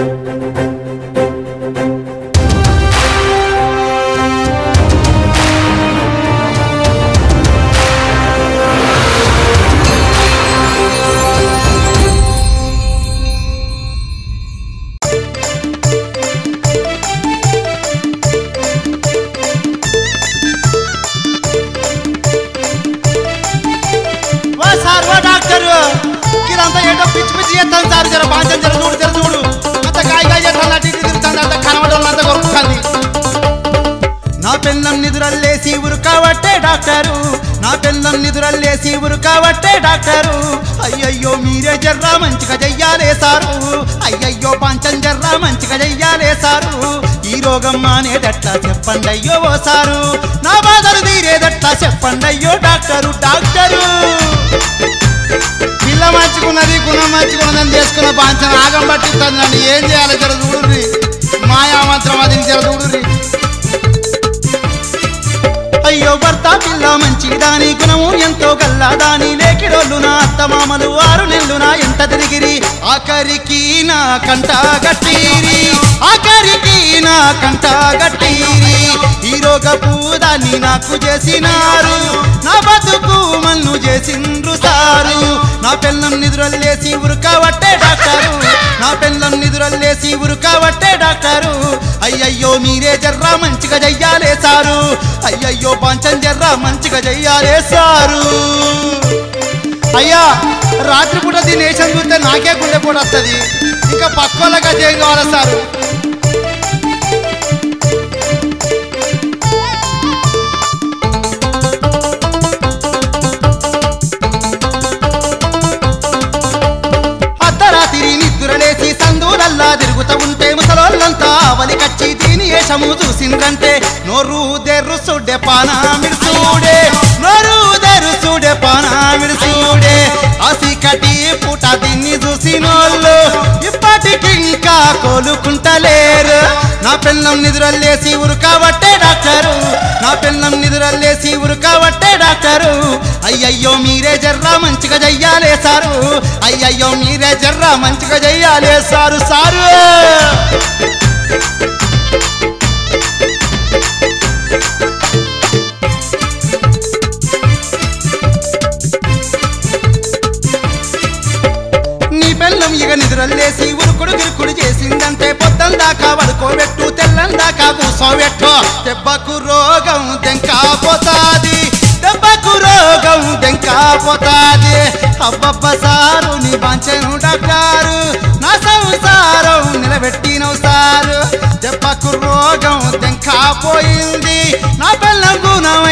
ఓ పెందం నిధురల్లేసి ఉరుకావట్టే doctor? నా పెళ్ళం నిదురల్లేసి ఉరుకావట్టే doctor? అయ్యయ్యో మీరే జర్రా మంచిగా చెయ్యాలే సారు. అయ్యయ్యో పంచం జర్రా మంచిగా చెయ్యాలే సారు. ఈ రోగం మానేదట్లా చెప్పండి అయ్యో ఓ సారు. నా బాధలు తీరేదట్లా చెప్పండి అయ్యో డాక్టరు డాక్టరు. పిల్ల మంచుకున్నది గుణం మంచుకున్నదని చేసుకున్న పాంచం ఆగం పట్టిస్తుంది నన్ను. ఏం చేయాలి జర చూడుర్రి. మాయా మాత్రం అది జర చూడుర్రి. అయ్యో భర్త పిల్ల మంచి దాని గుణము ఎంతో గల్లా దాని లేకిడోళ్ళు నా అత్తమామలు ఆరు నెల్లు నా ఎంత తిరిగిరి. ఆఖరికి నా కంట గట్టిరి. ఆఖరికి నా కంట గట్టిరి. హీరోగా పూదాన్ని నాకు చేసినారు. నా బతుకు మన్ను చేసిండ్రు సారు. నా పిల్లం లేసి ఉరుకబట్టే డాక్టరు. నా పిల్లం లేసి ఉరుకబట్టే డాక్టరు. అయ్యయ్యో మీరే జర్రా మంచిగా చెయ్యాలే సారు. అయ్యయ్యో పంచం జర్రా మంచిగా చెయ్యాలే సారు. అయ్యా రాత్రిపూట దీని వేషం చూస్తే నాకే గుండె కూడా వస్తుంది. ఇంకా పక్కోళ్ళగా ఏం కావాలా సారు? కావలి కచ్చి దీని ఏషము చూసిందంటే నోరు దెర్రు సుడ్డె పానా మిడుసూడే నోరు దెర్రు సుడే పానా మిడుసూడే అసి కటి పూట దీన్ని చూసినోళ్ళు ఇప్పటికి ఇంకా కోలుకుంటలేరు. నా పిల్లం నిద్రలేసి ఉరుకాబట్టే డాక్టరు నా పిల్లం నిద్రలేసి ఉరుకాబట్టే డాక్టరు. అయ్యయ్యో మీరే జర్రా మంచిగా చెయ్యాలే సారు. అయ్యయ్యో మీరే జర్రా మంచిగా చెయ్యాలే సారు సారు. బెల్లం ఇక నిద్రలేసి ఉరుకుడు గిరుకుడు చేసిందంటే పొద్దున దాకా పడుకోబెట్టు తెల్లం దాకా కూసోబెట్టు దెబ్బకు రోగం దెంకా పోతాది దెబ్బకు రోగం దెంకా పోతాది అబ్బబ్బ సారు నీ పంచను డాక్టారు నా సంసారం దెబ్బకు రోగం తెంకా పోయింది. నా పిల్ల గుణం